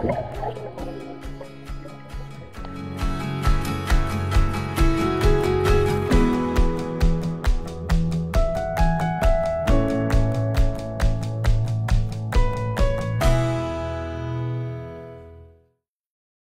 I'm not.